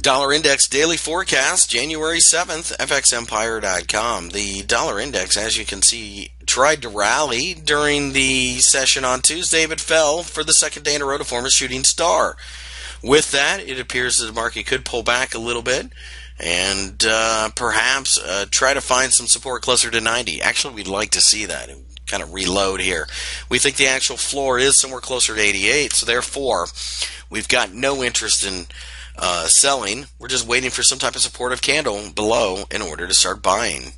Dollar Index Daily Forecast, January 7th, FXEmpire.com. The dollar index, as you can see, tried to rally during the session on Tuesday, but fell for the second day in a row to form a shooting star. With that, it appears that the market could pull back a little bit and uh, perhaps uh, try to find some support closer to 90. Actually, we'd like to see that kind of reload here. We think the actual floor is somewhere closer to 88, so therefore, we've got no interest in uh, selling. We're just waiting for some type of supportive candle below in order to start buying.